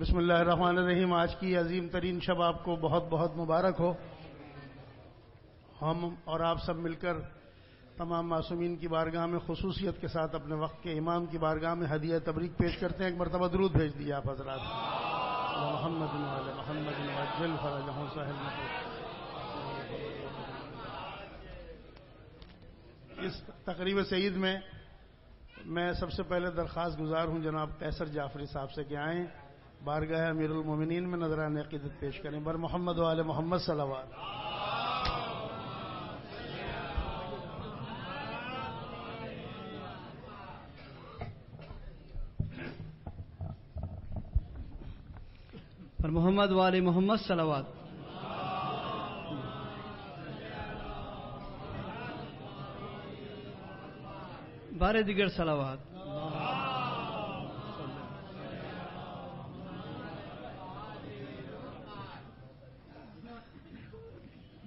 بسم اللہ الرحمن الرحیم۔ آج کی عظیم ترین شب آپ کو بہت بہت مبارک ہو۔ ہم اور آپ سب مل کر تمام معصومین کی بارگاہ میں خصوصیت کے ساتھ اپنے وقت کے امام کی بارگاہ میں ہدیہ تبریک پیش کرتے ہیں۔ ایک مرتبہ درود بھیج دیا آپ حضرات۔ محمد محمد اس تقریب سعید میں میں سب سے پہلے درخواست گزار ہوں جناب کیسر جعفری صاحب سے کہ آئیں۔ بارگاہ امیر المومنین میں نظران عقیدت پیش کریں۔ بر محمد وال محمد صلوات۔ پر محمد وال محمد صلوات۔ بارے دیگر صلوات۔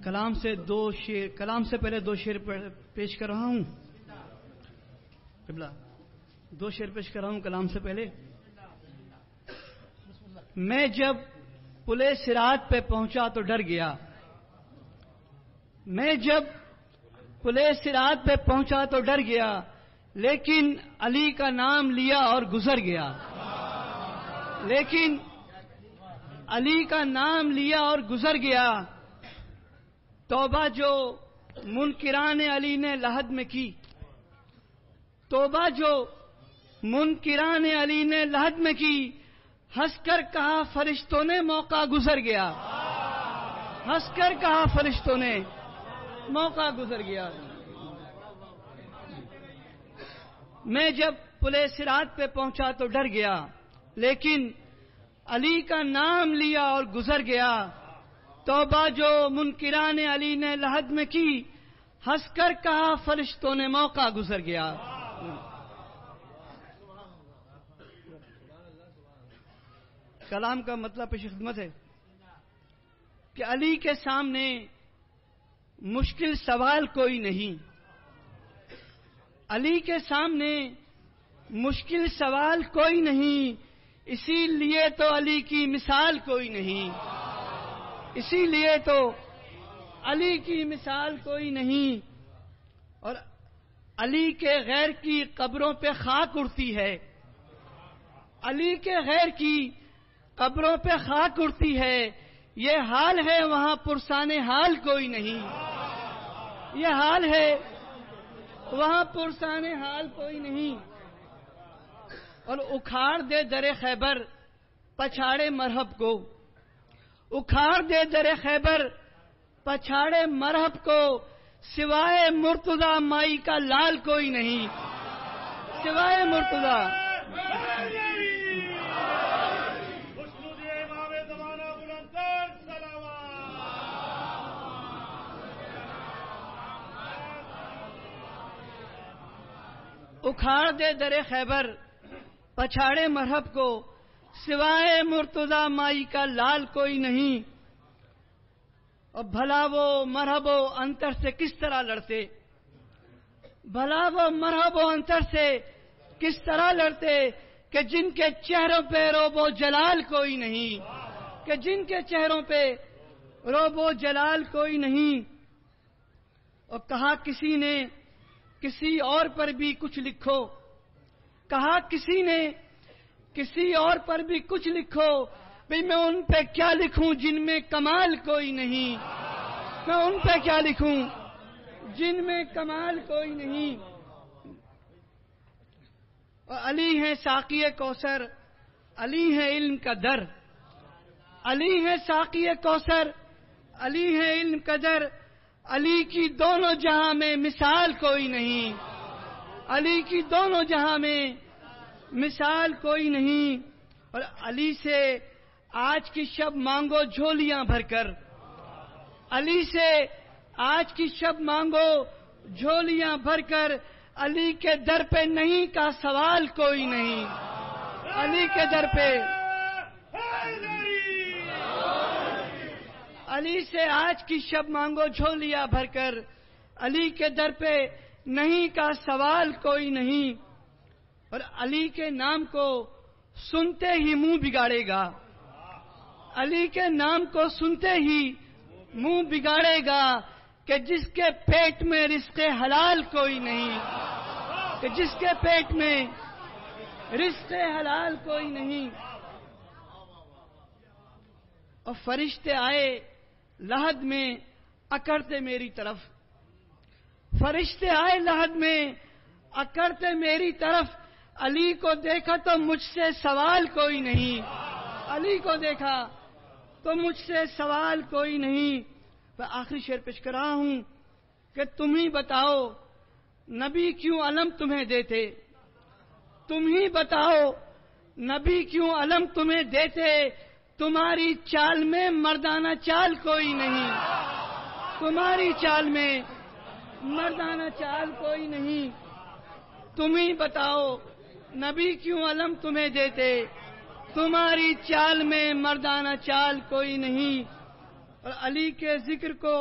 کلام سے دو شیر کلام سے پہلے دو شیر پیش کر رہا ہوں۔ قبلہ۔ دو شیر پیش کر رہا ہوں کلام سے پہلے۔ میں جب پلے سرات پہ پہنچا تو ڈر گیا۔ میں جب پلے سرات پہ پہنچا تو ڈر گیا، لیکن علی کا نام لیا اور گزر گیا۔ لیکن علی کا نام لیا اور گزر گیا۔ توبہ جو منکران علی نے لحد میں کی، توبہ جو منکران علی نے لحد میں کی ہنس کر کہا فرشتوں نے موقع گزر گیا۔ ہنس کر کہا فرشتوں نے موقع گزر گیا۔ میں جب پلے سرات پہ پہنچا تو ڈر گیا، لیکن علی کا نام لیا اور گزر گیا۔ توبہ جو منکران علی نے لحد میں کی، ہنس کر کہا، فرشتوں نے موقع گزر گیا۔ کلام کا مطلب پیش خدمت ہے کہ علی کے سامنے مشکل سوال کوئی نہیں۔ علی کے سامنے مشکل سوال کوئی نہیں، اسی لیے تو علی کی مثال کوئی نہیں۔ اسی لیے تو علی کی مثال کوئی نہیں اور علی کے غیر کی قبروں پہ خاک اڑتی ہے۔ علی کے غیر کی قبروں پہ خاک اڑتی ہے۔ یہ حال ہے وہاں پرسان حال کوئی نہیں۔ یہ حال ہے وہاں پرسان حال کوئی نہیں۔ اور اکھاڑ دے در خیبر، پچھاڑے مرحب کو۔ اکھاڑ دے در خیبر، پچھاڑے مرحب کو سوائے مرتدہ مائی کا لال کوئی نہیں۔ سوائے مرتدہ اکھاڑ دے در خیبر، پچھاڑے مرحب کو سوائے مرتدہ مائی کا لال کوئی نہیں۔ اور بھلا وہ مرحب و انتر سے کس طرح لڑتے؟ بھلا وہ مرحب و انتر سے کس طرح لڑتے کہ جن کے چہروں پہ روب و جلال کوئی نہیں، کہ جن کے چہروں پہ روب و جلال کوئی نہیں۔ اور کہا کسی نے، کسی اور پر بھی کچھ لکھو۔ کہا کسی نے کسی اور پر بھی کچھ لکھو، بھئی میں ان پہ کیا لکھوں جن میں کمال کوئی نہیں؟ میں ان پہ کیا لکھوں جن میں کمال کوئی نہیں؟ اور علی ہے ساقی کوثر، علی ہے علم کا در۔ علی ہے ساقی کوثر، علی ہے علم کا در۔ علی کی دونوں جہاں میں مثال کوئی نہیں۔ علی کی دونوں جہاں میں مثال کوئی نہیں۔ اور علی سے آج کی شب مانگو جھولیاں بھر کر۔ علی سے آج کی شب مانگو جھولیاں بھر کر۔ علی کے در پہ نہیں کا سوال کوئی نہیں۔ علی کے در پہ۔ علی سے آج کی شب مانگو جھولیاں بھر کر۔ علی کے در پہ نہیں کا سوال کوئی نہیں۔ اور علی کے نام کو سنتے ہی منہ بگاڑے گا۔ علی کے نام کو سنتے ہی منہ بگاڑے گا کہ جس کے پیٹ میں رزق حلال کوئی نہیں، کہ جس کے پیٹ میں رزق حلال کوئی نہیں۔ اور فرشتے آئے لہد میں اکڑتے میری طرف۔ فرشتے آئے لہد میں اکڑتے میری طرف۔ علی کو دیکھا تو مجھ سے سوال کوئی نہیں۔ علی کو دیکھا تو مجھ سے سوال کوئی نہیں۔ میں آخری شعر پیش کر رہا ہوں کہ تم ہی بتاؤ، نبی کیوں علم تمہیں دیتے؟ تم ہی بتاؤ، نبی کیوں علم تمہیں دیتے؟ تمہاری چال میں مردانہ چال کوئی نہیں۔ تمہاری چال میں مردانہ چال کوئی نہیں۔ تم ہی بتاؤ نبی کیوں علم تمہیں دیتے؟ تمہاری چال میں مردانہ چال کوئی نہیں، اور علی کے ذکر کو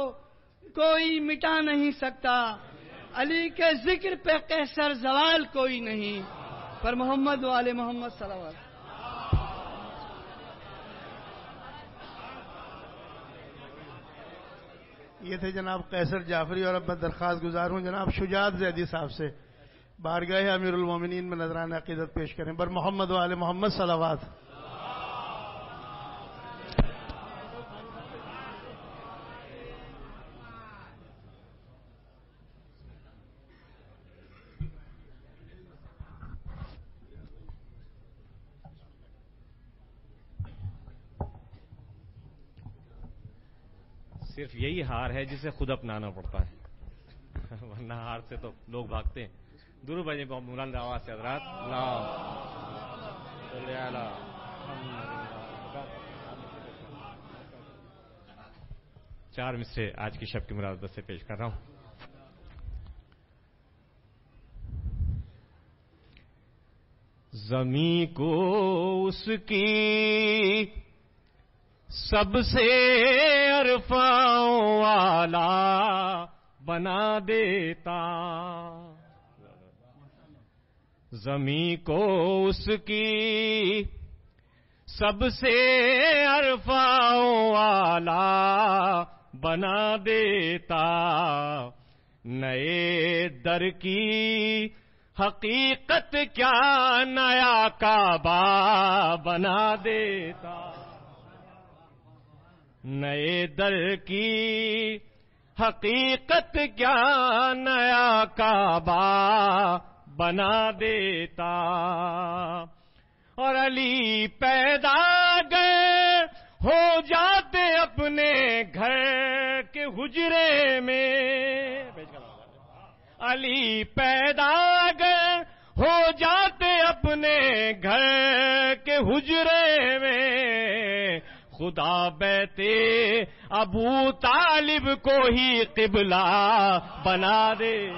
کوئی مٹا نہیں سکتا۔ علی کے ذکر پہ کیسر زوال کوئی نہیں۔ پر محمد والے محمد صلی اللہ علیہ یہ تھے جناب قیصر جعفری اور اب میں درخواست گزار ہوں جناب شجاعت زیدی صاحب سے۔ بارگاہ امیر المومنین میں نظرانہ عقیدت پیش کریں۔ بر محمد والے محمد صلوات۔ صرف یہی ہار ہے جسے خود اپنانا پڑتا ہے۔ ورنہ ہار سے تو لوگ بھاگتے ہیں۔ دور بجے مولانا آواز سے، حضرات۔ چار مصرے آج کی شب کی مراد سے پیش کر رہا ہوں۔ زمین کو اس کی سب سے عرفاؤں والا بنا دیتا۔ زمین کو اس کی سب سے عرفاؤں والا بنا دیتا۔ نئے در کی حقیقت کیا نیا کعبہ بنا دیتا۔ نئے در کی حقیقت کیا نیا کعبہ بنا دیتا۔ اور علی پیدا گئے، ہو جاتے اپنے گھر کے حجرے میں۔ علی پیدا گئے، ہو جاتے اپنے گھر کے حجرے میں۔ خدا بیتے، ابو طالب کو ہی قبلہ بنا دے۔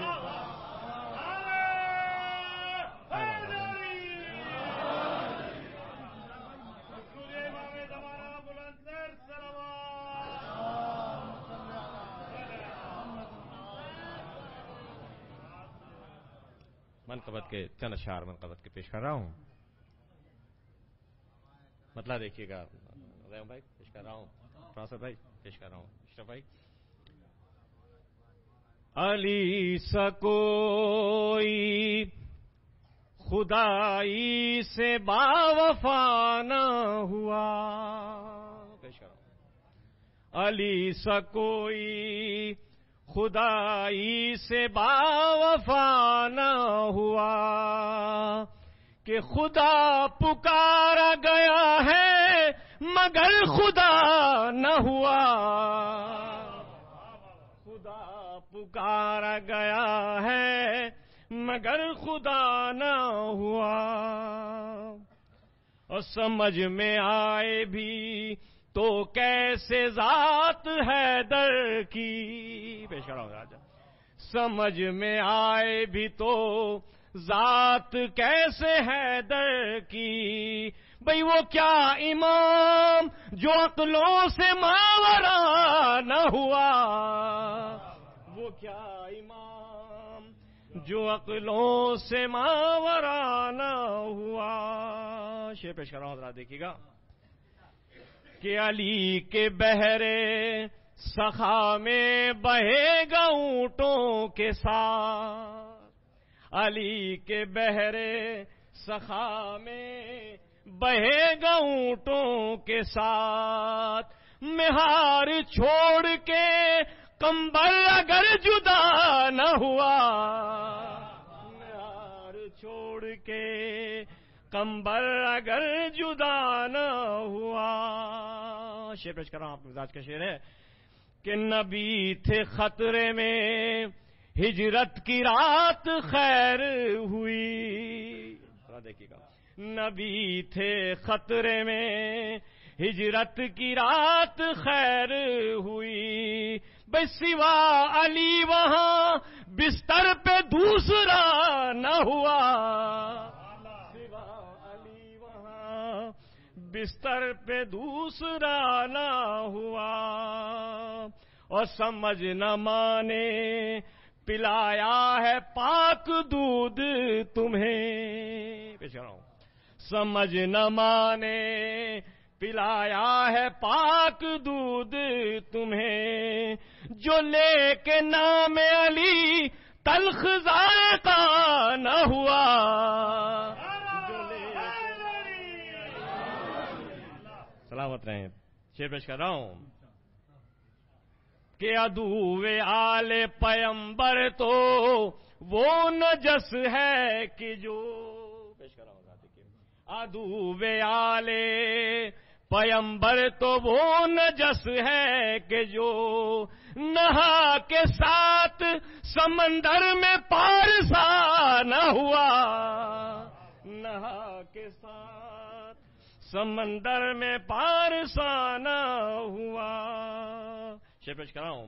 منقبت کے چند اشار منقبت کے پیش کر رہا ہوں۔ مطلب دیکھیے گا۔ بھائی پیش کر رہا ہوں۔ پروفیسر بھائی پیش کر رہا ہوں۔ اشرف بھائی۔ علی سکوئی خدائی سے با وفا نہ ہوا۔ پیش کر رہا ہوں۔ علی سکوئی خدائی سے با وفا نہ ہوا کہ خدا پکارا گیا ہے، مگر خدا نہ ہوا۔ خدا پکارا گیا ہے، مگر خدا نہ ہوا۔ اور سمجھ میں آئے بھی تو کیسے ذات ہے در کی؟ پیش کرا راجا۔ سمجھ میں آئے بھی تو ذات کیسے ہے در کی؟ بھئی وہ کیا امام جو عقلوں سے ماورا نہ ہوا؟ وہ کیا امام جو عقلوں سے ماورا نہ ہوا؟ شیر پیش کر رہا ہوں، ذرا دیکھیے گا۔ کہ علی کے بہرے سخا میں بہے گا اونٹوں کے ساتھ۔ علی کے بہرے سخا میں بہے گا اونٹوں کے ساتھ۔ مہار چھوڑ کے کمبل اگر جدا نہ ہوا۔ مہار چھوڑ کے کمبل اگر جدا نہ ہوا۔ شیر پیش کر رہا ہوں آپ مزاج کا شیر ہے کہ نبی تھے خطرے میں، ہجرت کی رات خیر ہوئی۔ دیکھیے گا۔ نبی تھے خطرے میں، ہجرت کی رات خیر ہوئی۔ بے سوا علی وہاں، بستر پہ دوسرا نہ ہوا۔ بستر پہ دوسرا نہ ہوا۔ اور سمجھ نہ مانے، پلایا ہے پاک دودھ تمہیں۔ پیش رہا ہوں سمجھ نہ مانے، پلایا ہے پاک دودھ تمہیں۔ جو لے کے نام علی تلخ ذائقہ نہ ہوا جو لے سلامت رہیں شیر پیش کر رہا ہوں۔ کہ ادو آل پیمبر تو وہ نجس ہے کہ جو پیش کر رہا ہوں ادو آل پیمبر تو وہ نجس ہے کہ جو نہا کے ساتھ سمندر میں پارسا نہ ہوا۔ سمندر میں پارسا نہ ہوا۔ شیپش کرا ہوں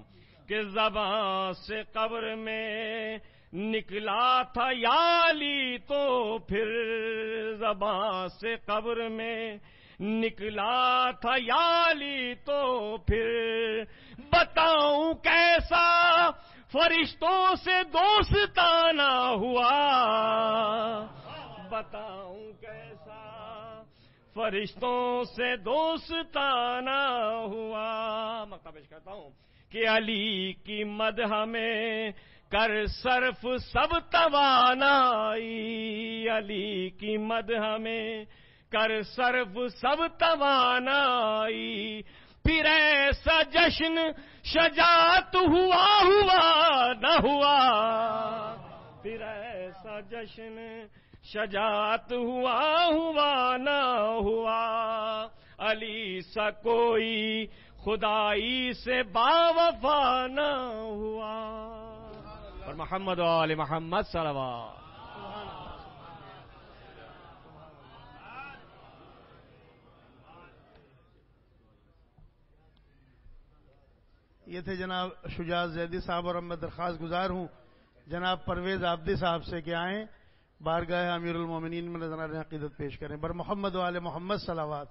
کہ زبان سے قبر میں نکلا تھا یالی تو پھر زبان سے قبر میں نکلا تھا یالی تو پھر۔ بتاؤں کیسا فرشتوں سے دوستانہ ہوا۔ بتاؤں کیسا فرشتوں سے دوستانہ ہوا۔ مکتا پیش کرتا ہوں کہ علی کی مد ہمیں کر صرف سب توانائی۔ علی کی مد ہمیں کر صرف سب توانائی۔ پھر ایسا جشن شجاعت ہوا ہوا، نہ ہوا۔ پھر ایسا جشن شجاعت ہوا ہوا نہ ہوا۔ علی سا کوئی خدائی سے باوفا نہ ہوا۔ اور محمد علی محمد صلوات۔ یہ تھے جناب شجاع زیدی صاحب اور اب میں درخواست گزار ہوں۔ جناب پرویز آبدی صاحب سے کہ آئیں۔ بارگاہ امیر المومنین میں نظر عقیدت پیش کریں۔ بر محمد والے محمد صلاوات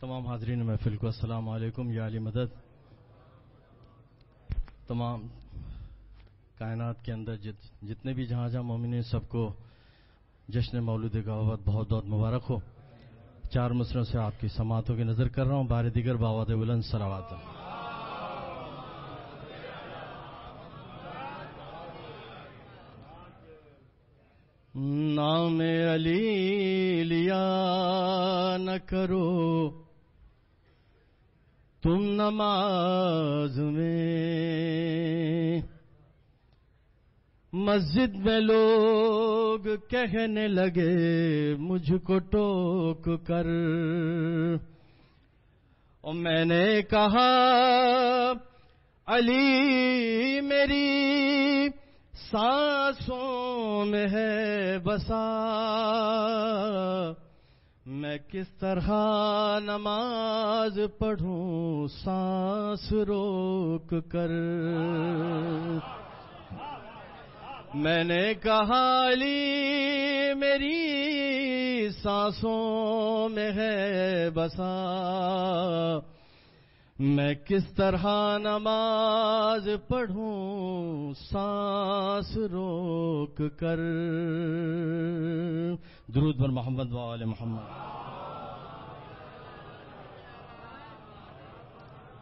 تمام حاضرین محفل کو السلام علیکم، یا علی مدد۔ تمام کائنات کے اندر جت جتنے بھی جہاں جہاں مومن سب کو جشن مولود گاوت بہت بہت مبارک ہو۔ چار مصروں سے آپ کی سماعتوں کی نظر کر رہا ہوں۔ بار دیگر باواد بلند سلاوات نام علی لیا نہ کرو۔ تم نماز میں مسجد میں لوگ کہنے لگے، مجھ کو ٹوک کر۔ اور میں نے کہا، علی میری سانسوں میں ہے بسا۔ میں کس طرح نماز پڑھوں، سانس روک کر۔ میں نے کہا، علی، میری سانسوں میں ہے بسا۔ میں کس طرح نماز پڑھوں، سانس روک کر۔ درود پر محمد وال محمد۔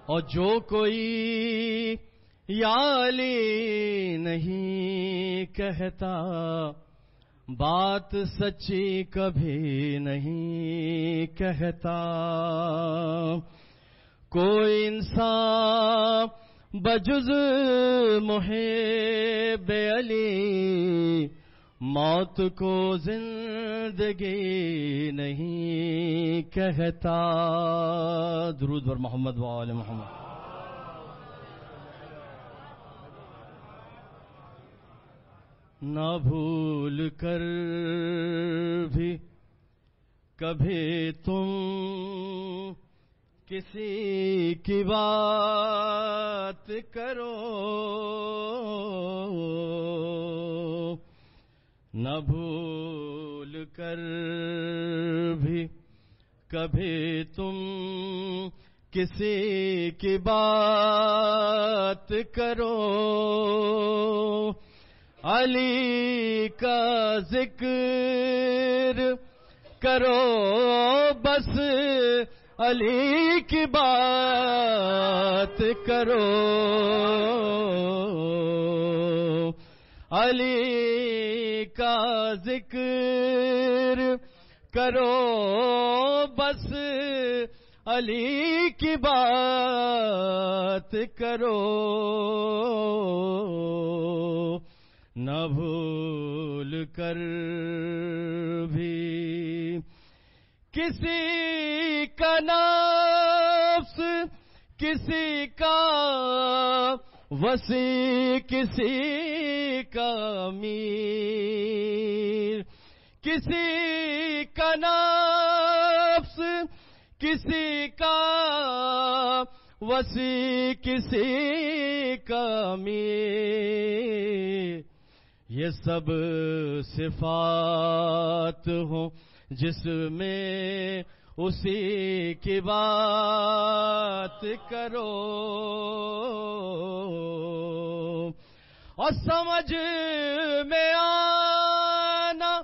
اور جو کوئی یالی نہیں کہتا، بات سچی کبھی نہیں کہتا۔ کوئی انسان بجز محب علی، موت کو زندگی نہیں کہتا۔ درود پر محمد وال محمد۔ نہ بھول کر بھی کبھی تم کسی کی بات کرو۔ نہ بھول کر بھی کبھی تم کسی کی بات کرو۔ علی کا ذکر کرو، بس علی کی بات کرو۔ علی کا ذکر کرو، بس علی کی بات کرو۔ نہ بھول کر بھی کسی کا نفس، کسی کا وسیع، کسی کا میر کسی کا نفس، کسی کا وسیع، کسی کا میر یہ سب صفات ہوں جس میں اسی کی بات کرو اور سمجھ میں آنا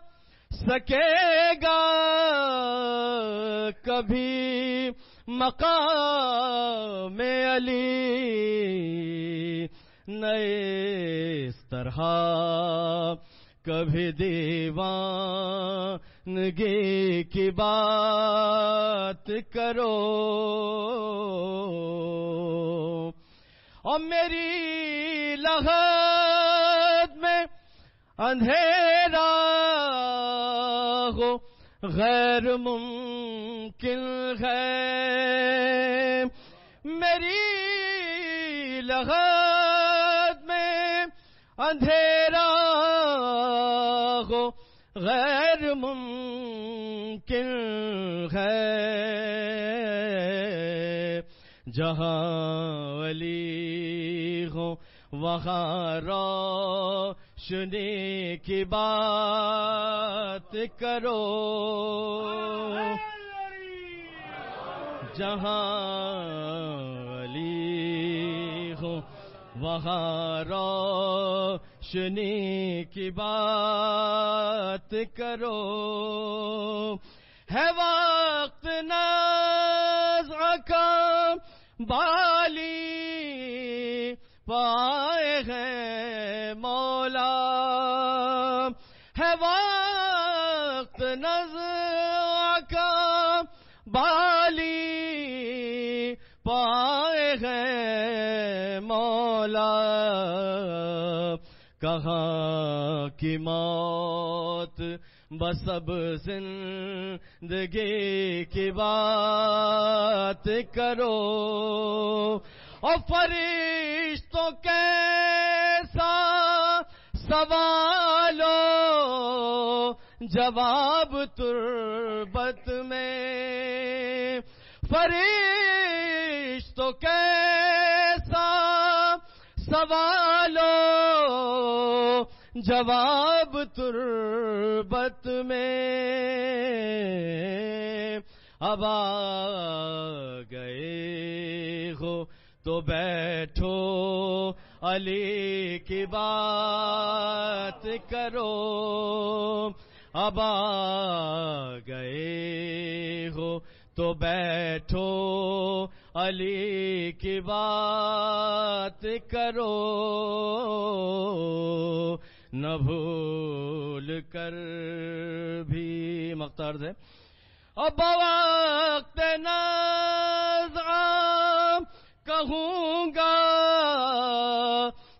سکے گا کبھی مقام علی نئے اس طرح کبھی دیوانگی کی بات کرو۔ اور میری لغت میں اندھیرا ہو، غیر ممکن ہے۔ میری لغت اندھیرا ہو غیر ممکن ہے۔ جہاں علی ہو وہاں روشنی کی بات کرو۔ جہاں وہاں روشنی کی بات کرو۔ ہے وقت نازع کا بات کہاں کی موت بسب زندگی کی بات کرو۔ اور فرشتوں کیسا سوالو؟ جواب تربت میں۔ فرشتوں کیسا سوالو جواب تربت میں۔ اب آ گئے ہو تو بیٹھو، علی کی بات کرو۔ اب آ گئے ہو تو بیٹھو علی کی بات کرو، نہ بھول کر بھی۔ مختار سے اب وقت نظر کہوں گا،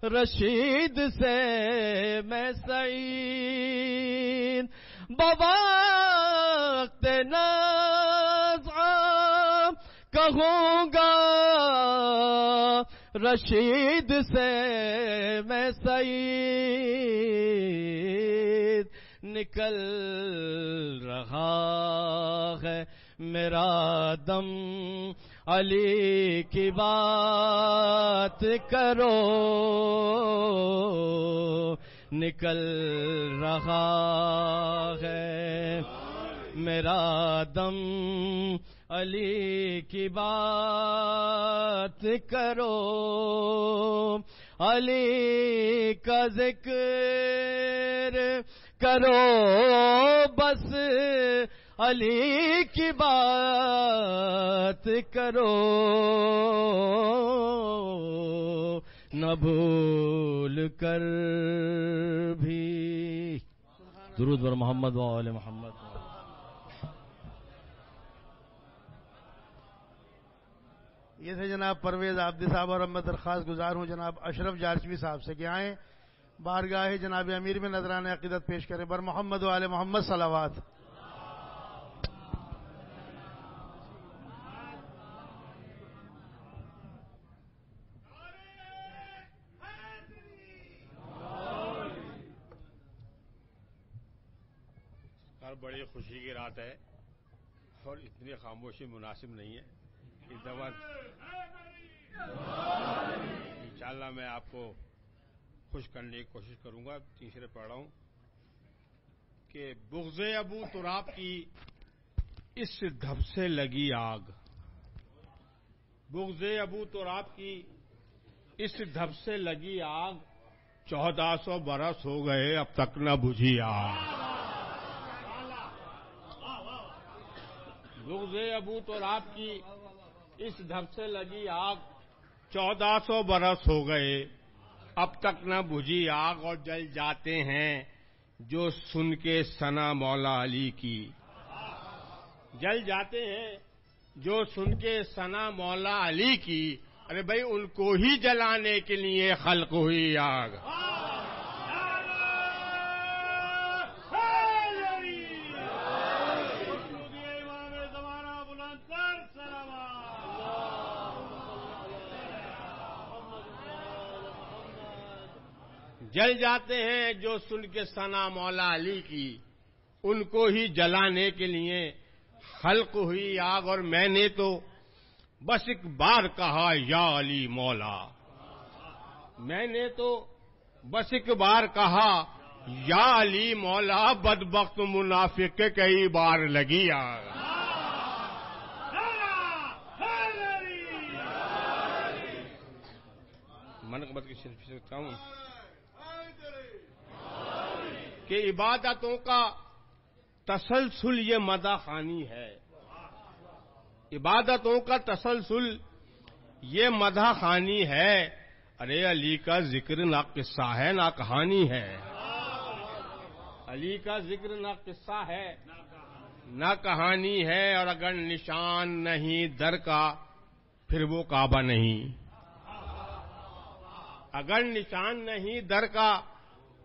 رشید سے میں سعید۔ بوقت نظر کہوں گا رشید سے میں سعید نکل رہا ہے میرا دم علی کی بات کرو نکل رہا ہے میرا دم علی کی بات کرو۔ علی کا ذکر کرو۔ بس علی کی بات کرو۔ نہ بھول کر بھی۔ درود بر محمد و آل محمد۔ یہ تھے جناب پرویز آبدی صاحب اور میں درخواست گزار ہوں جناب اشرف جارچوی صاحب سے کہ آئیں، بارگاہ جناب امیر میں نظران عقیدت پیش کریں۔ بر محمد و آل محمد صلوات۔ بڑی خوشی کی رات ہے اور اتنی خاموشی مناسب نہیں ہے۔ اس دفعہ انشاءاللہ میں آپ کو خوش کرنے کی کوشش کروں گا۔ تیسرے پڑھ رہا ہوں کہ بغض ابو تراب کی اس دھب سے لگی آگ۔ بغض ابو تراب کی اس دھب سے لگی آگ۔ چودہ سو برس ہو گئے، اب تک نہ بجھی آگ۔ بغض ابو تراب کی اس دھب سے لگی آگ چودہ سو برس ہو گئے۔ اب تک نہ بجھی آگ اور جل جاتے ہیں جو سن کے سنا مولا علی کی۔ جل جاتے ہیں جو سن کے سنا مولا علی کی۔ ارے بھائی، ان کو ہی جلانے کے لیے خلق ہوئی آگ۔ جل جاتے ہیں جو سن کے سنا مولا علی کی۔ ان کو ہی جلانے کے لیے خلق ہوئی آگ اور میں نے تو بس ایک بار کہا، یا علی مولا۔ میں نے تو بس ایک بار کہا، یا علی مولا بد بخت منافق کے کئی بار لگی آگ۔ من کو بت سکتا ہوں کہ عبادتوں کا تسلسل یہ مدہ خانی ہے۔ عبادتوں کا تسلسل یہ مدہ خانی ہے۔ ارے علی کا ذکر نہ قصہ ہے، نہ کہانی ہے۔ علی کا ذکر نہ قصہ ہے، نہ کہانی ہے۔ اور اگر نشان نہیں در کا، پھر وہ کعبہ نہیں۔ اگر نشان نہیں در کا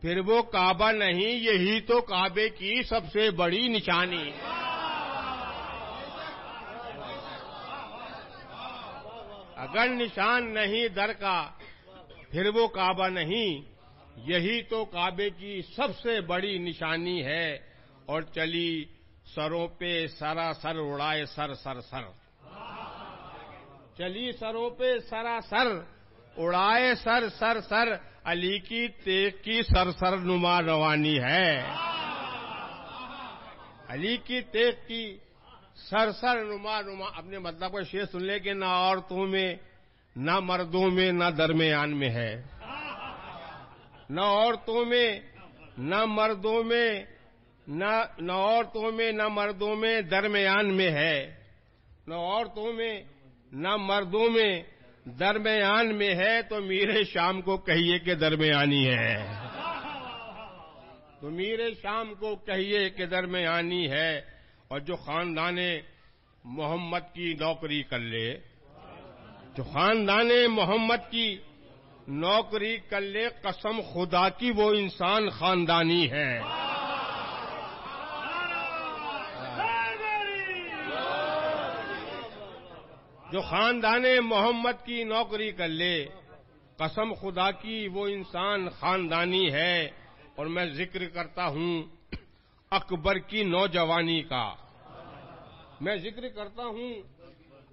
پھر وہ کعبہ نہیں، یہی تو کعبے کی سب سے بڑی نشانی۔ اگر نشان نہیں در کا، پھر وہ کعبہ نہیں۔ یہی تو کعبے کی سب سے بڑی نشانی ہے۔ اور چلی سروں پہ سراسر اڑائے سر سر سر۔ چلی سروں پہ سراسر اڑائے سر سر سر۔ علی کی تیغ کی سر سر نما روانی ہے۔ علی کی تیغ کی سر سر نما نما اپنے مطلب کو شیر سن لے کہ نہ عورتوں میں، نہ مردوں میں، نہ درمیان میں ہے۔ نہ عورتوں میں، نہ مردوں میں نہ عورتوں میں، نہ مردوں میں درمیان میں ہے۔ نہ عورتوں میں، نہ مردوں میں درمیان میں ہے تو میرے شام کو کہیے کہ درمیانی ہے۔ تو میرے شام کو کہیے کہ درمیانی ہے اور جو خاندان محمد کی نوکری کر لے۔ جو خاندان محمد کی نوکری کر لے، قسم خدا کی وہ انسان خاندانی ہے۔ جو خاندان محمد کی نوکری کر لے۔ قسم خدا کی وہ انسان خاندانی ہے اور میں ذکر کرتا ہوں اکبر کی نوجوانی کا۔ میں ذکر کرتا ہوں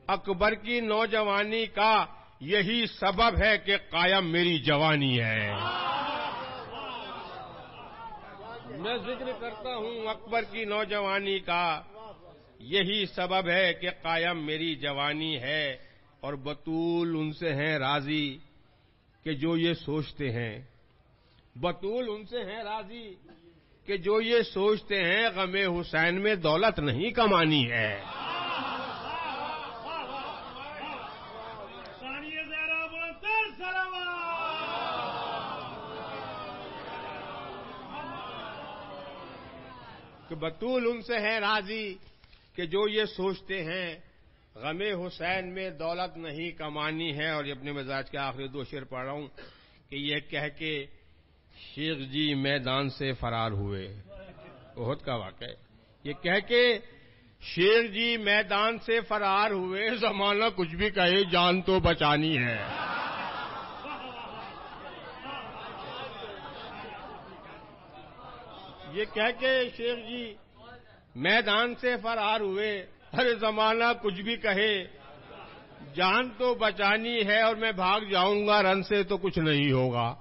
اکبر کی نوجوانی کا یہی سبب ہے کہ قائم میری جوانی ہے۔ میں ذکر کرتا ہوں اکبر کی نوجوانی کا۔ یہی سبب ہے کہ قائم میری جوانی ہے اور بطول ان سے ہیں راضی کہ جو یہ سوچتے ہیں۔ بطول ان سے ہیں راضی کہ جو یہ سوچتے ہیں غم حسین میں دولت نہیں کمانی ہے۔ کہ بطول ان سے ہے راضی کہ جو یہ سوچتے ہیں، غم حسین میں دولت نہیں کمانی ہے، اور یہ اپنے مزاج کے آخری دو شعر پڑھ رہا ہوں کہ یہ کہہ کے شیخ جی میدان سے فرار ہوئے۔ بہت کا واقع ہے۔ یہ کہہ کے شیخ جی میدان سے فرار ہوئے، زمانہ کچھ بھی کہے، جان تو بچانی ہے۔ یہ کہہ کے شیخ جی میدان سے فرار ہوئے۔ ہر زمانہ کچھ بھی کہے۔ جان تو بچانی ہے اور میں بھاگ جاؤں گا، رن سے تو کچھ نہیں ہوگا۔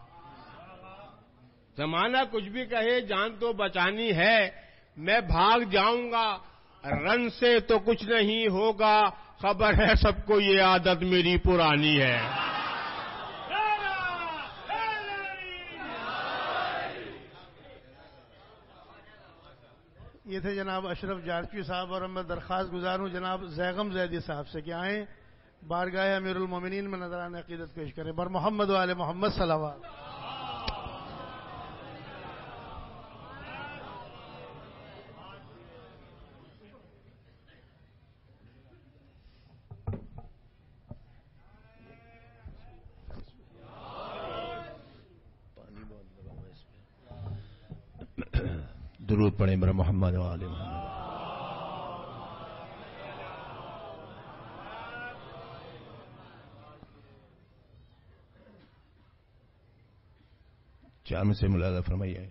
زمانہ کچھ بھی کہے، جان تو بچانی ہے۔ میں بھاگ جاؤں گا، رن سے تو کچھ نہیں ہوگا۔ خبر ہے، سب کو یہ عادت میری پرانی ہے۔ یہ تھے جناب اشرف جارچی صاحب اور میں درخواست گزار ہوں جناب زیغم زیدی صاحب سے کہ آئیں بارگاہ امیر المومنین میں نظران عقیدت پیش کریں۔ بر محمد والے محمد صلی اللہ پڑھیں بر محمد والے محمد۔ چار سے ملازہ فرمائیے۔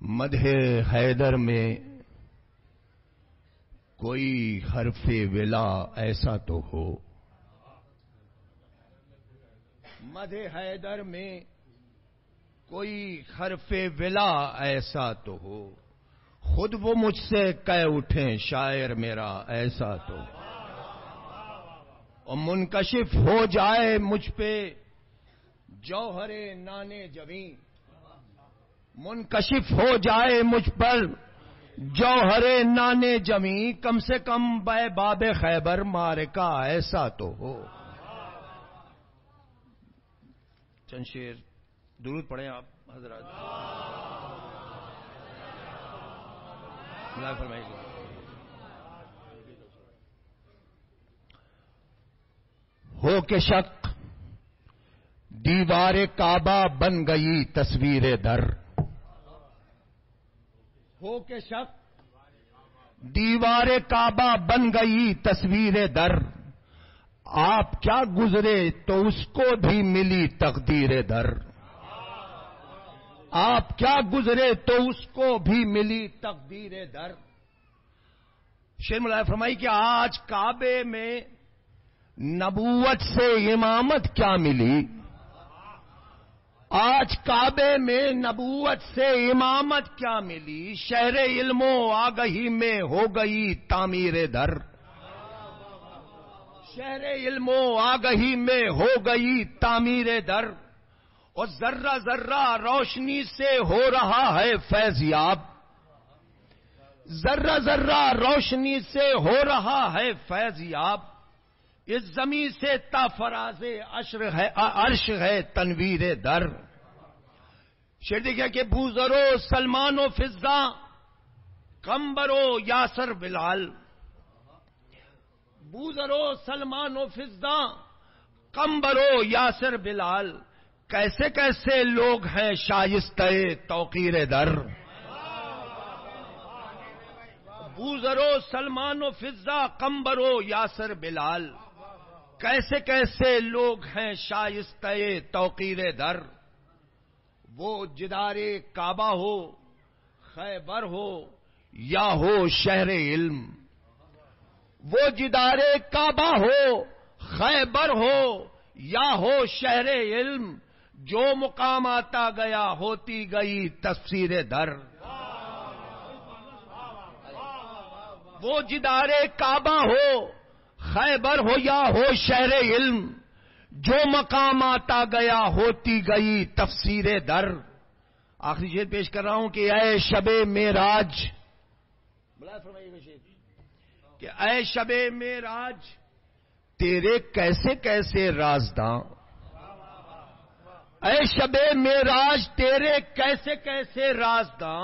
مدح حیدر میں کوئی حرف ولا ایسا تو ہو۔ مدح حیدر میں کوئی حرف ولا ایسا تو ہو۔ خود وہ مجھ سے کہہ اٹھیں، شاعر میرا ایسا تو۔ اور منکشف ہو جائے مجھ پہ جوہر نانے جبیں منکشف ہو جائے مجھ پر جوہر نانے جمی کم سے کم بے باب خیبر مارے کا ایسا تو ہو۔ چنشیر درود پڑھیں آپ، حضرات۔ ہو کے شک دیوار کعبہ بن گئی تصویر در۔ ہو کے شک دیوار کعبہ بن گئی تصویر در۔ آپ کیا گزرے تو اس کو بھی ملی تقدیر در۔ آپ کیا گزرے تو اس کو بھی ملی تقدیر در۔ شیر ملا فرمائی کہ آج کعبے میں نبوت سے امامت کیا ملی؟ آج کعبے میں نبوت سے امامت کیا ملی؟ شہر علم و آگہی میں ہو گئی تعمیر در۔ شہر علم و آگہی میں ہو گئی تعمیر در۔ اور ذرہ ذرہ روشنی سے ہو رہا ہے فیضیاب ذرہ ذرہ روشنی سے ہو رہا ہے فیضیاب اس زمین سے تافراز عرش ہے تنویر در۔ شیر دیکھا کہ بوزرو، سلمان و فضا کمبرو یاسر بلال۔ بوزرو، سلمان و فضا کمبرو یاسر بلال۔ کیسے کیسے لوگ ہیں شائستہ توقیر در؟ بوزرو سلمان و فضا کمبرو یاسر بلال، کیسے کیسے لوگ ہیں شائستہ توقیر در؟ وہ جدار کعبہ ہو، خیبر ہو یا ہو شہر علم؟ وہ جدار کعبہ ہو، خیبر ہو یا ہو شہر علم؟ جو مقام آتا گیا ہوتی گئی تفسیر در۔ وہ جدار کعبہ ہو، خیبر ہو یا ہو شہر علم، جو مقام آتا گیا ہوتی گئی تفسیر در۔ آخری شیر پیش کر رہا ہوں کہ اے شب میراج کہ اے شب میراج تیرے کیسے کیسے رازداں اے شب میراج تیرے کیسے کیسے رازداں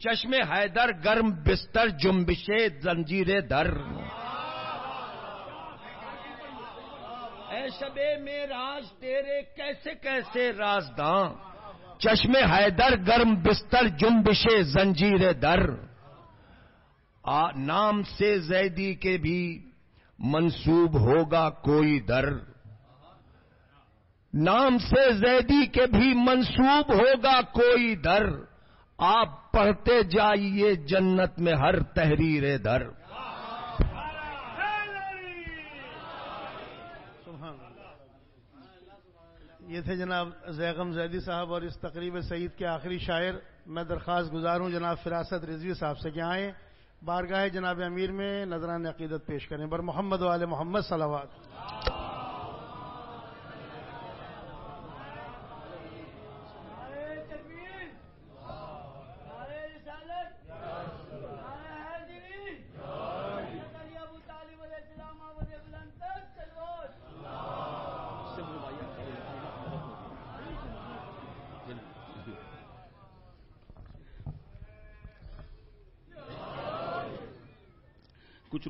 چشم حیدر گرم بستر جمبشے زنجیر در۔ اے شب میراج تیرے کیسے کیسے رازداں چشم حیدر گرم بستر جمبشے زنجیر در۔ نام سے زیدی کے بھی منسوب ہوگا کوئی در۔ نام سے زیدی کے بھی منسوب ہوگا کوئی در۔ آپ پڑھتے جائیے جنت میں ہر تحریر در۔ یہ تھے جناب زیغم زیدی صاحب اور اس تقریب سعید کے آخری شاعر۔ میں درخواست گزار ہوں جناب فراست رضوی صاحب سے کہ آئیں۔ بارگاہ جناب امیر میں نظران عقیدت پیش کریں۔ بر محمد والے محمد صلوات۔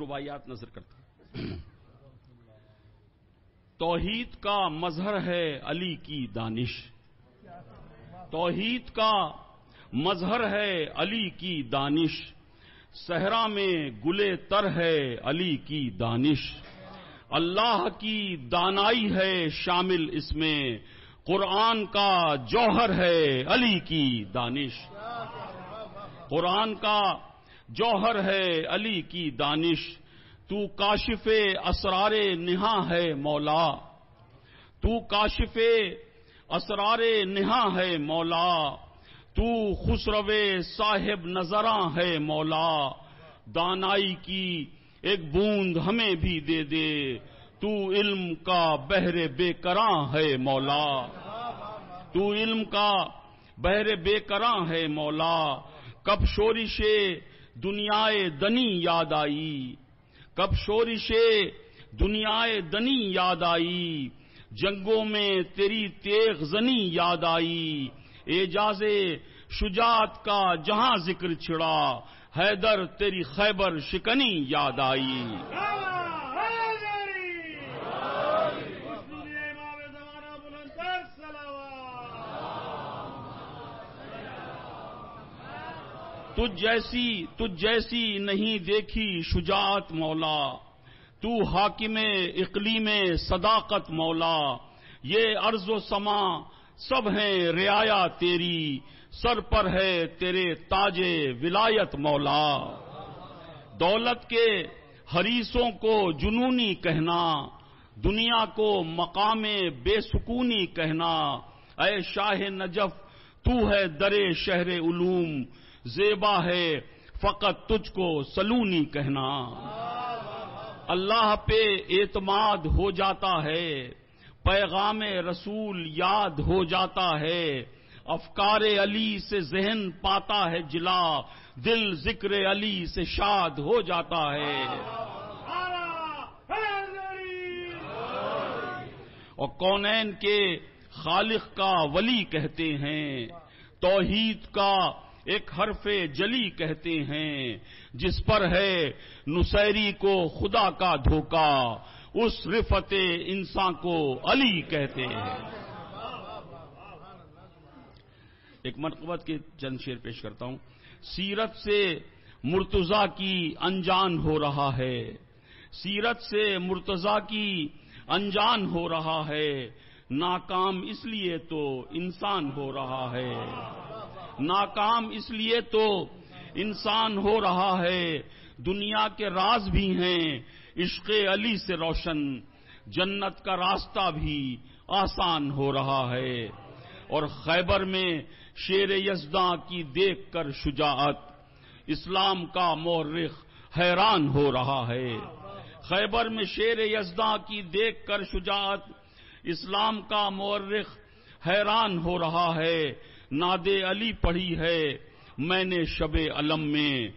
کچھ نظر کرتا توحید کا مظہر ہے علی کی دانش۔ توحید کا مظہر ہے علی کی دانش۔ صحرا میں گلے تر ہے علی کی دانش۔ اللہ کی دانائی ہے شامل اس میں۔ قرآن کا جوہر ہے علی کی دانش۔ قرآن کا جوہر ہے علی کی دانش، تو کاشف اسرار نہا ہے مولا۔ تو کاشف اسرار نہا ہے مولا۔ تو خسرو صاحب نظراں ہے مولا۔ دانائی کی ایک بوند ہمیں بھی دے دے۔ تو علم کا بہر بے کراں ہے مولا۔ تو علم کا بہر بے کراں ہے مولا۔ کب شورش دنیا دنی یاد آئی۔ کب شورشے دنیا دنی یاد آئی۔ جنگوں میں تیری تیغ زنی یاد آئی۔ اعجاز شجاعت کا جہاں ذکر چھڑا، حیدر تیری خیبر شکنی یاد آئی۔ تجھ جیسی تجھ جیسی نہیں دیکھی شجاعت مولا، تو حاکم اقلیم صداقت مولا، یہ ارض و سما سب ہیں رعایا تیری، سر پر ہے تیرے تاج ولایت مولا۔ دولت کے حریصوں کو جنونی کہنا، دنیا کو مقام بے سکونی کہنا۔ اے شاہ نجف، تو ہے درے شہر علوم زیبا ہے، فقط تجھ کو سلونی کہنا۔ اللہ پہ اعتماد ہو جاتا ہے، پیغام رسول یاد ہو جاتا ہے۔ افکار علی سے ذہن پاتا ہے جلا، دل ذکر علی سے شاد ہو جاتا ہے۔ اور کونین کے خالق کا ولی کہتے ہیں، توحید کا ایک حرف جلی کہتے ہیں، جس پر ہے نسیری کو خدا کا دھوکا، اس رفت انسان کو علی کہتے ہیں۔ ایک مرکبت کے چند شیر پیش کرتا ہوں۔ سیرت سے مرتضی کی انجان ہو رہا ہے۔ سیرت سے مرتضی کی انجان ہو رہا ہے۔ ناکام اس لیے تو انسان ہو رہا ہے۔ ناکام اس لیے تو انسان ہو رہا ہے، دنیا کے راز بھی ہیں، عشق علی سے روشن، جنت کا راستہ بھی آسان ہو رہا ہے۔ اور خیبر میں شیر یزداں کی دیکھ کر شجاعت، اسلام کا مورخ حیران ہو رہا ہے۔ خیبر میں شیر یزداں کی دیکھ کر شجاعت، اسلام کا مورخ حیران ہو رہا ہے۔ ناد علی پڑھی ہے۔ میں نے شب علم میں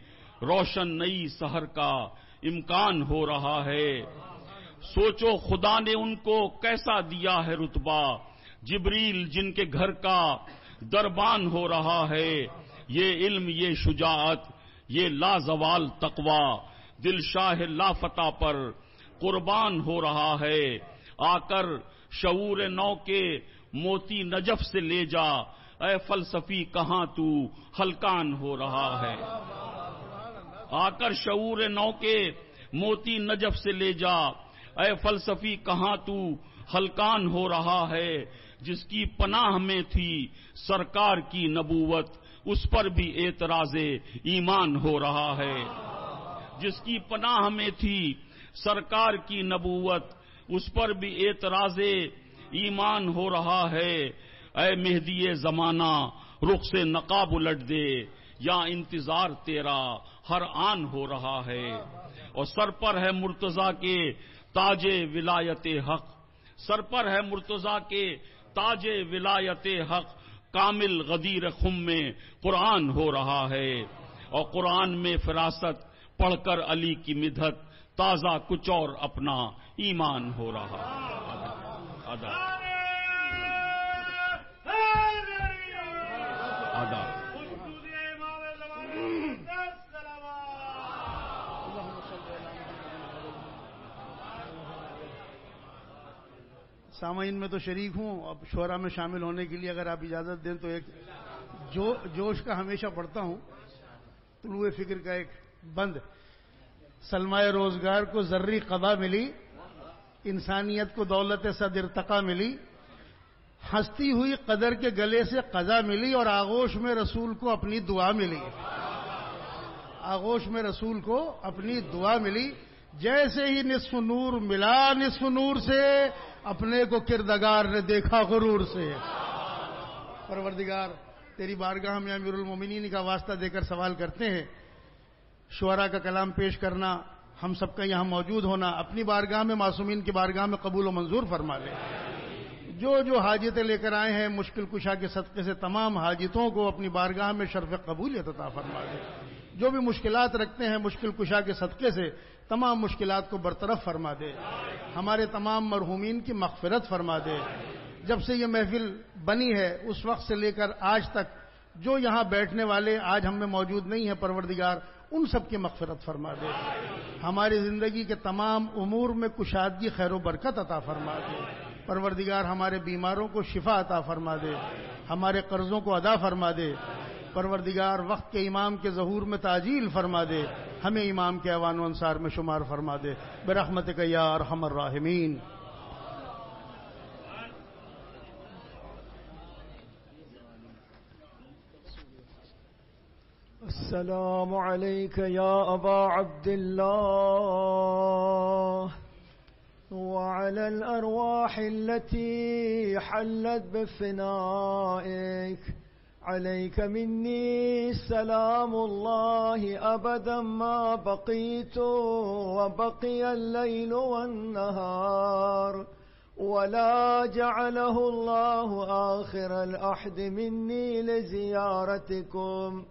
روشن نئی سحر کا امکان ہو رہا ہے۔ سوچو خدا نے ان کو کیسا دیا ہے رتبہ۔ جبریل جن کے گھر کا دربان ہو رہا ہے۔ یہ علم، یہ شجاعت، یہ لازوال تقوا دل شاہ لا فتح پر قربان ہو رہا ہے۔ آ کر شعور نو کے موتی نجف سے لے جا۔ اے فلسفی، کہاں تو ہلکان ہو رہا ہے؟ آ کر شعور نو کے موتی نجف سے لے جا۔ اے فلسفی، کہاں تو ہلکان ہو رہا ہے؟ جس کی پناہ میں تھی سرکار کی نبوت، اس پر بھی اعتراض ایمان ہو رہا ہے۔ جس کی پناہ میں تھی سرکار کی نبوت، اس پر بھی اعتراض ایمان ہو رہا ہے۔ اے مہدی زمانہ، رخ سے نقاب الٹ دے، یا انتظار تیرا ہر آن ہو رہا ہے۔ اور سر پر ہے مرتضی کے تاج ولایت حق۔ سر پر ہے مرتضی کے تاج ولایت حق۔ کامل غدیر خم میں قرآن ہو رہا ہے۔ اور قرآن میں فراست پڑھ کر علی کی مدت تازہ کچھ اور اپنا ایمان ہو رہا ادا ادا سامعین، میں تو شریک ہوں۔ اب شعرا میں شامل ہونے کے لیے اگر آپ اجازت دیں تو ایک جو جوش کا ہمیشہ پڑھتا ہوں۔ طلوع فکر کا ایک بند۔ سلمائے روزگار کو ذری قضا ملی۔ انسانیت کو دولت صد ارتقا ملی۔ ہنستی ہوئی قدر کے گلے سے قضا ملی اور آغوش میں رسول کو اپنی دعا ملی۔ آغوش میں رسول کو اپنی دعا ملی۔ جیسے ہی نصف نور ملا، نصف نور سے اپنے کو کردگار نے دیکھا غرور سے۔ پروردگار، تیری بارگاہ میں امیر المومنین کا واسطہ دے کر سوال کرتے ہیں۔ شعرا کا کلام پیش کرنا، ہم سب کا یہاں موجود ہونا، اپنی بارگاہ میں معصومین کی بارگاہ میں قبول و منظور فرما لے۔ جو جو حاجتیں لے کر آئے ہیں، مشکل کشا کے صدقے سے تمام حاجتوں کو اپنی بارگاہ میں شرف قبولیت عطا فرما دے۔ جو بھی مشکلات رکھتے ہیں مشکل کشا کے صدقے سے، تمام مشکلات کو برطرف فرما دے۔ ہمارے تمام مرحومین کی مغفرت فرما دے۔ جب سے یہ محفل بنی ہے، اس وقت سے لے کر آج تک جو یہاں بیٹھنے والے آج ہم میں موجود نہیں ہیں، پروردگار، ان سب کی مغفرت فرما دے۔ ہماری زندگی کے تمام امور میں کشادگی خیر و برکت عطا فرما دے۔ پروردگار ہمارے بیماروں کو شفا عطا فرما دے، ہمارے قرضوں کو ادا فرما دے۔ پروردگار وقت کے امام کے ظہور میں تعجیل فرما دے، ہمیں امام کے ایوان و انصار میں شمار فرما دے۔ برحمت کا یا ارحم الراحمین۔ السلام عليك يا أبا عبد الله وعلى الأرواح التي حلت بفنائك. عليك مني سلام الله أبدا ما بقيت وبقي الليل والنهار. ولا جعله الله آخر الأحد مني لزيارتكم.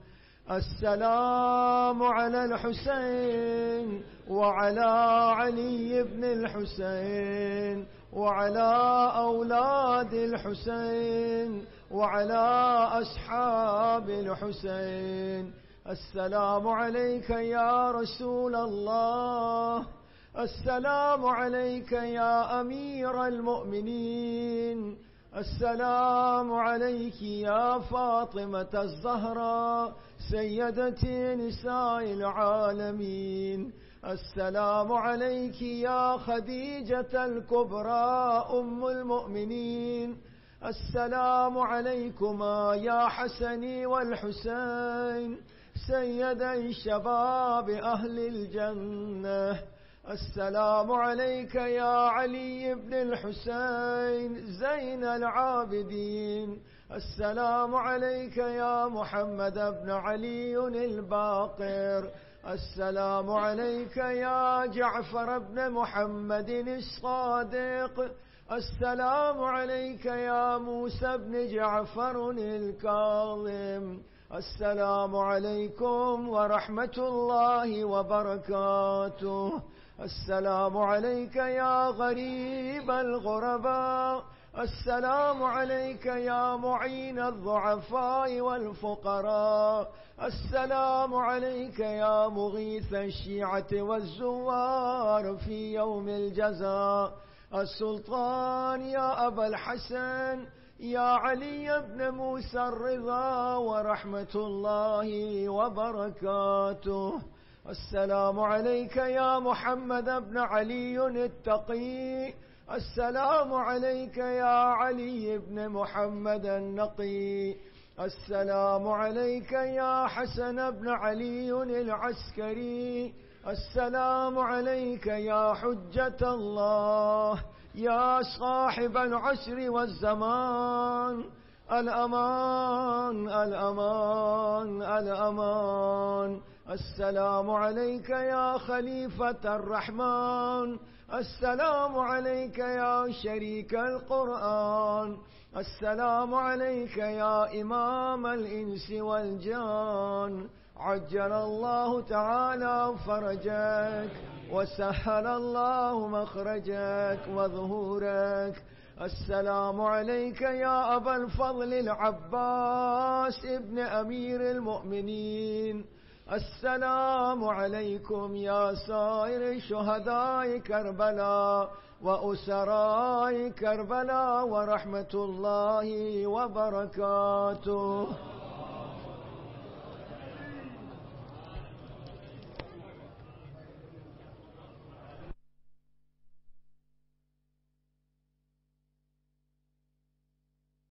السلام على الحسين وعلى علي بن الحسين وعلى أولاد الحسين وعلى أصحاب الحسين. السلام عليك يا رسول الله. السلام عليك يا أمير المؤمنين. السلام عليك يا فاطمة الزهراء سيدتي نساء العالمين. السلام عليك يا خديجة الكبرى أم المؤمنين. السلام عليكما يا حسني والحسين سيدي شباب أهل الجنة. السلام عليك يا علي بن الحسين زين العابدين. السلام عليك يا محمد بن علي الباقر. السلام عليك يا جعفر بن محمد الصادق. السلام عليك يا موسى بن جعفر الكاظم. السلام عليكم ورحمة الله وبركاته. السلام عليك يا غريب الغرباء. السلام عليك يا معين الضعفاء والفقراء. السلام عليك يا مغيث الشيعة والزوار في يوم الجزاء. السلطان يا أبا الحسن يا علي بن موسى الرضا ورحمة الله وبركاته. السلام عليك يا محمد بن علي التقي. السلام عليك يا علي بن محمد النقي. السلام عليك يا حسن بن علي العسكري. السلام عليك يا حجة الله. يا صاحب العسر والزمان. الأمان الأمان الأمان. السلام عليك يا خليفة الرحمن. السلام عليك يا شريك القرآن. السلام عليك يا إمام الإنس والجان. عجل الله تعالى فرجك وسهل الله مخرجك وظهورك. السلام عليك يا أبا الفضل العباس ابن أمير المؤمنين. السلام عليكم يا سائر شهداء كربلاء وأسراء كربلاء ورحمة الله وبركاته.